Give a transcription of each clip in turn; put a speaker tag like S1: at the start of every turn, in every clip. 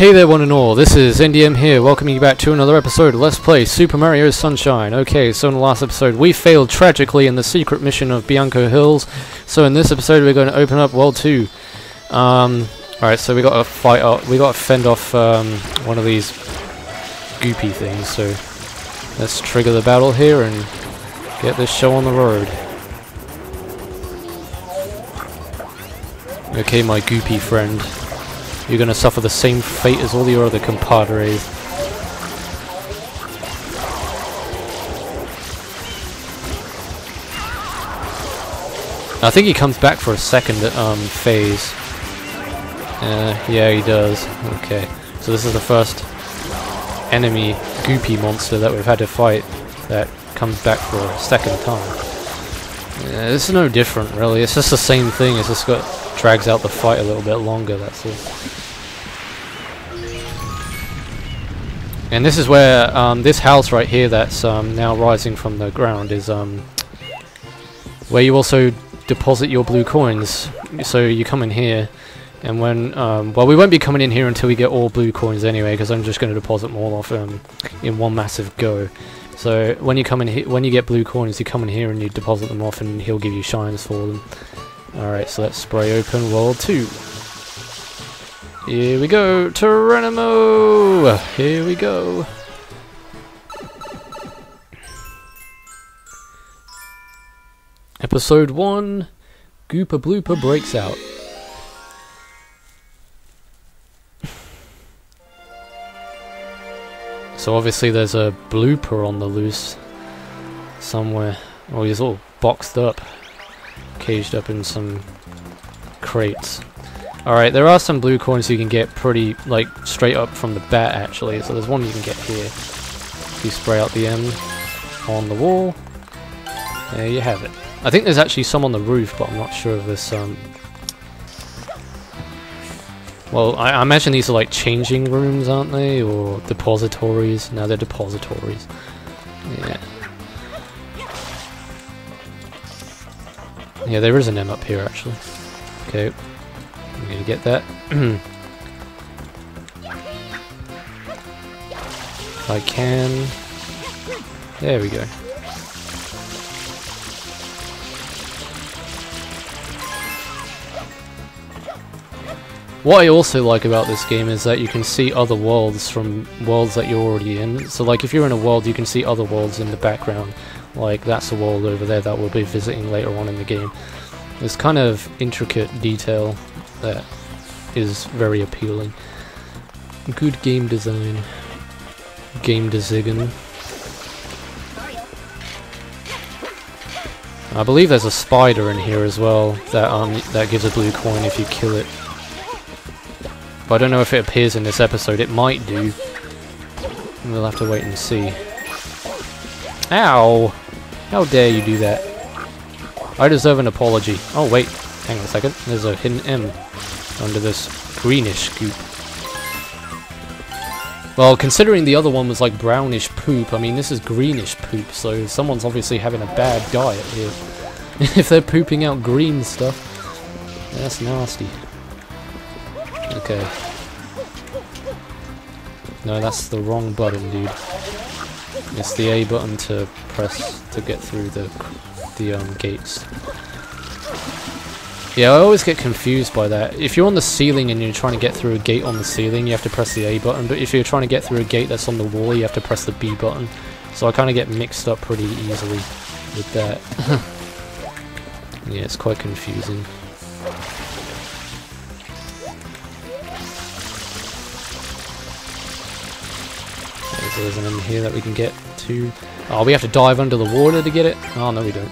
S1: Hey there one and all, this is NDM here, welcoming you back to another episode of Let's Play Super Mario Sunshine. Okay, so in the last episode we failed tragically in the secret mission of Bianco Hills, so in this episode we're going to open up World 2. Um, alright, so we got to fight up, we got to fend off um, one of these goopy things, so let's trigger the battle here and get this show on the road. Okay, my goopy friend. You're gonna suffer the same fate as all your other compadres. I think he comes back for a second um, phase. Uh, yeah, he does. Okay, so this is the first enemy goopy monster that we've had to fight that comes back for a second time. Yeah, this is no different, really. It's just the same thing. It's just got drags out the fight a little bit longer. That's all. And this is where um, this house right here that's um, now rising from the ground is um, where you also deposit your blue coins. So you come in here, and when um, well, we won't be coming in here until we get all blue coins anyway, because I'm just going to deposit them all off um, in one massive go. So when you come in here, when you get blue coins, you come in here and you deposit them off, and he'll give you shines for them. All right, so let's spray open World Two. Here we go, Tyranimo! Here we go. Episode 1, Gooper Blooper breaks out. so obviously there's a blooper on the loose somewhere. Oh, he's all boxed up, caged up in some crates. Alright, there are some blue coins you can get pretty, like, straight up from the bat, actually. So there's one you can get here. If you spray out the M on the wall, there you have it. I think there's actually some on the roof, but I'm not sure of this, um... Well, I, I imagine these are like changing rooms, aren't they? Or depositories? No, they're depositories. Yeah. Yeah, there is an M up here, actually. Okay. I'm gonna get that. if I can. There we go. What I also like about this game is that you can see other worlds from worlds that you're already in. So like if you're in a world you can see other worlds in the background. Like that's a wall over there that we'll be visiting later on in the game. This kind of intricate detail that is very appealing. Good game design. Game design. I believe there's a spider in here as well that um that gives a blue coin if you kill it. But I don't know if it appears in this episode. It might do. We'll have to wait and see. Ow! How dare you do that? I deserve an apology. Oh wait, hang on a second. There's a hidden M under this greenish goop. Well, considering the other one was like brownish poop, I mean this is greenish poop, so someone's obviously having a bad diet here. if they're pooping out green stuff, that's nasty. Okay. No, that's the wrong button, dude. It's the A button to press to get through the the um, gates. Yeah, I always get confused by that. If you're on the ceiling and you're trying to get through a gate on the ceiling, you have to press the A button, but if you're trying to get through a gate that's on the wall, you have to press the B button. So I kind of get mixed up pretty easily with that. yeah, it's quite confusing. There's an in here that we can get to. Oh, we have to dive under the water to get it? Oh, no we don't.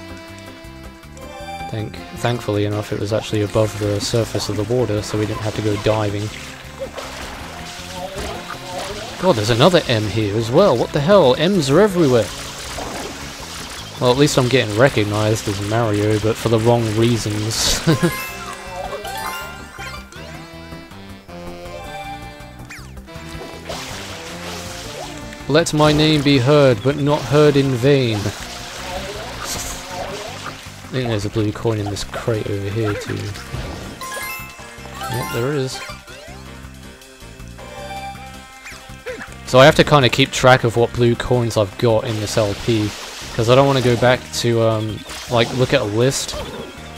S1: Thank, thankfully enough, it was actually above the surface of the water, so we didn't have to go diving. God, there's another M here as well. What the hell? M's are everywhere. Well, at least I'm getting recognized as Mario, but for the wrong reasons. Let my name be heard, but not heard in vain. I think there's a blue coin in this crate over here too. Yep, there is. So I have to kind of keep track of what blue coins I've got in this LP, because I don't want to go back to, um, like, look at a list,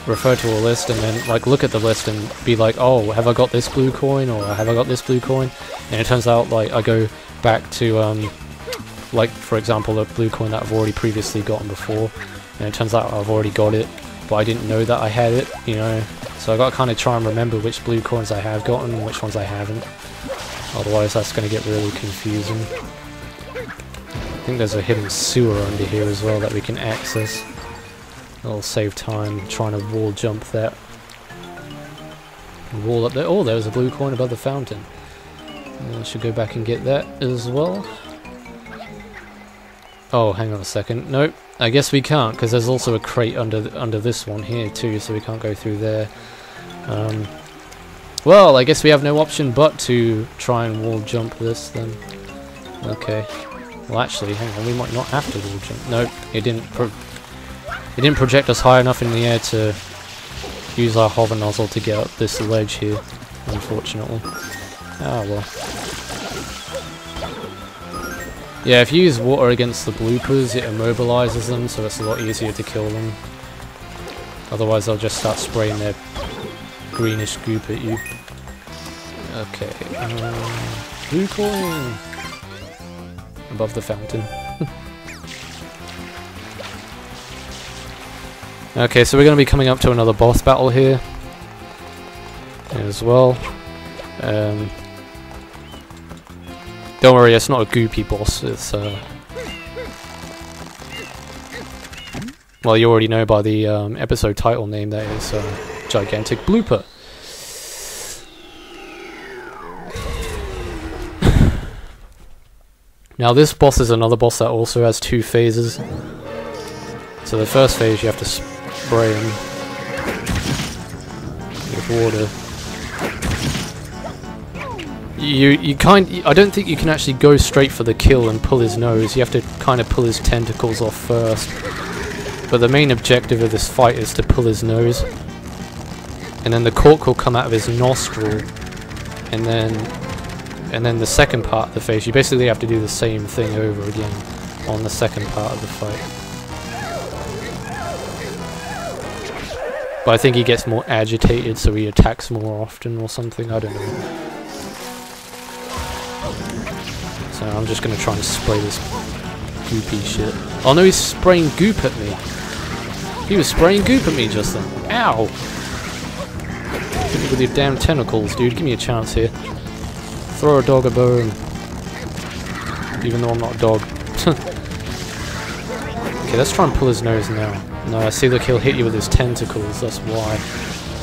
S1: refer to a list, and then, like, look at the list and be like, oh, have I got this blue coin, or have I got this blue coin? And it turns out, like, I go back to, um, like, for example, a blue coin that I've already previously gotten before, and it turns out I've already got it, but I didn't know that I had it, you know, so I got to kind of try and remember which blue coins I have gotten and which ones I haven't. Otherwise that's going to get really confusing. I think there's a hidden sewer under here as well that we can access. It'll save time trying to wall jump that. Wall up there. Oh, there's a blue coin above the fountain. I should go back and get that as well. Oh, hang on a second. Nope. I guess we can't because there's also a crate under th under this one here too, so we can't go through there. Um, well, I guess we have no option but to try and wall jump this then. Okay. Well, actually, hang on, we might not have to wall jump. Nope, it didn't. it didn't project us high enough in the air to use our hover nozzle to get up this ledge here. Unfortunately. Ah well. Yeah, if you use water against the bloopers, it immobilizes them, so it's a lot easier to kill them. Otherwise, they'll just start spraying their greenish goop at you. Okay, um, blue coin! Above the fountain. okay, so we're going to be coming up to another boss battle here. As well. Um, don't worry, it's not a goopy boss, it's uh... Well, you already know by the um, episode title name that is uh, gigantic blooper. now this boss is another boss that also has two phases. So the first phase you have to spray him with water. You you kind I don't think you can actually go straight for the kill and pull his nose. You have to kind of pull his tentacles off first. But the main objective of this fight is to pull his nose and then the cork will come out of his nostril, and then and then the second part of the face, you basically have to do the same thing over again on the second part of the fight. But I think he gets more agitated, so he attacks more often or something, I don't know. So I'm just gonna try and spray this goopy shit. Oh no, he's spraying goop at me! He was spraying goop at me just then. Ow! with your damn tentacles, dude. Give me a chance here. Throw a dog a bone. Even though I'm not a dog. okay, let's try and pull his nose now. No, I see look, he'll hit you with his tentacles. That's why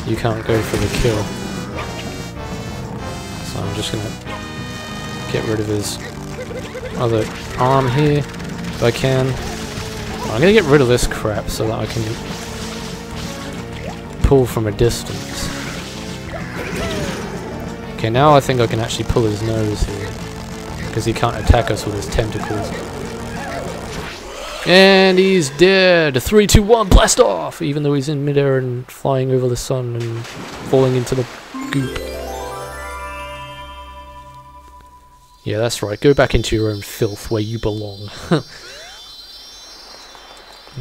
S1: you can't go for the kill. So I'm just gonna get rid of his other arm here if I can. I'm gonna get rid of this crap so that I can pull from a distance. Okay, now I think I can actually pull his nose here. Because he can't attack us with his tentacles. And he's dead! 3, 2, 1, blast off! Even though he's in midair and flying over the sun and falling into the goop. Yeah, that's right. Go back into your own filth where you belong. okay,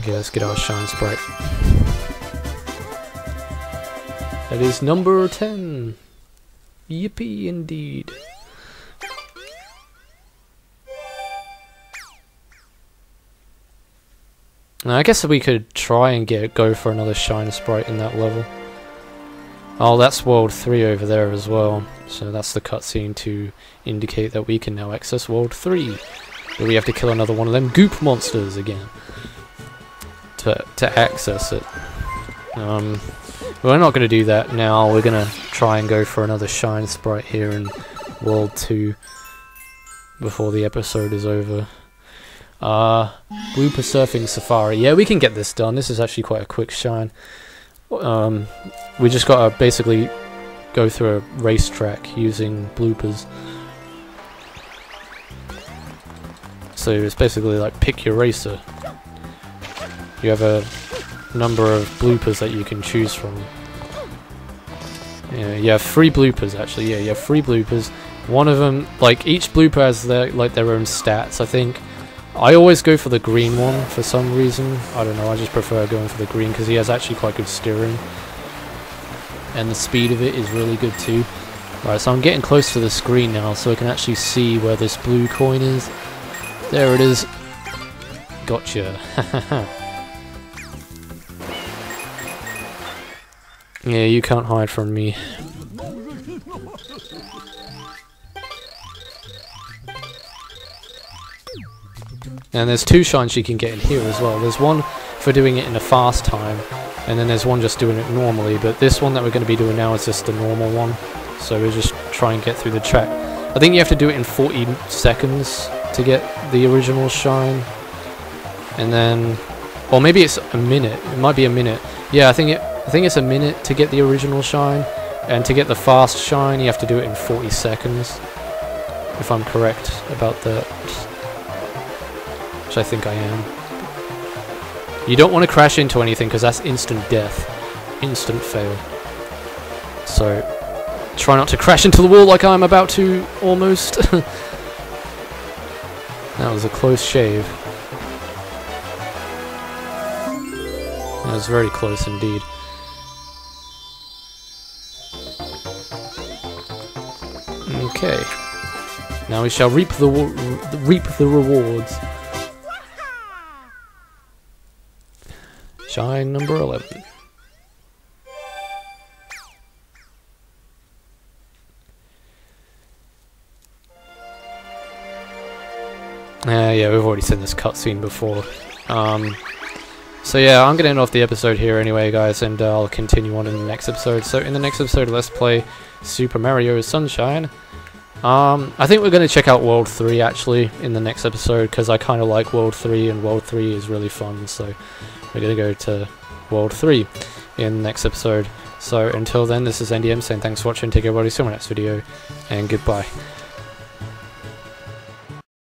S1: let's get our shine sprite. That is number 10. Yippee indeed. Now, I guess we could try and get go for another shine sprite in that level. Oh, that's World 3 over there as well. So that's the cutscene to indicate that we can now access World 3. But we have to kill another one of them goop monsters again. To, to access it. Um, we're not going to do that now. We're going to try and go for another Shine Sprite here in World 2 before the episode is over. Uh, Blooper Surfing Safari. Yeah, we can get this done. This is actually quite a quick shine. Um, we just got to basically go through a racetrack using bloopers. So it's basically like pick your racer. You have a number of bloopers that you can choose from. Yeah, you have three bloopers actually. Yeah, you have three bloopers. One of them, like each blooper has their like their own stats. I think. I always go for the green one for some reason. I don't know. I just prefer going for the green because he has actually quite good steering, and the speed of it is really good too. Right, so I'm getting close to the screen now, so I can actually see where this blue coin is. There it is. Gotcha. yeah, you can't hide from me. And there's two shines you can get in here as well. There's one for doing it in a fast time, and then there's one just doing it normally, but this one that we're going to be doing now is just the normal one. So we'll just try and get through the track. I think you have to do it in 40 seconds to get the original shine. And then, or maybe it's a minute. It might be a minute. Yeah, I think it. I think it's a minute to get the original shine, and to get the fast shine, you have to do it in 40 seconds. If I'm correct about that, which I think I am. You don't want to crash into anything because that's instant death, instant fail. So try not to crash into the wall like I'm about to almost. that was a close shave. That was very close indeed. Okay. Now we shall reap the reap the rewards. Shine number 11. Uh, yeah, we've already seen this cutscene before. Um, so yeah, I'm going to end off the episode here anyway, guys, and uh, I'll continue on in the next episode. So in the next episode, let's play Super Mario Sunshine. Um, I think we're going to check out World 3, actually, in the next episode, because I kind of like World 3, and World 3 is really fun, so we're going to go to World 3 in the next episode. So until then, this is NDM saying thanks for watching, take care everybody, see you in my next video, and goodbye.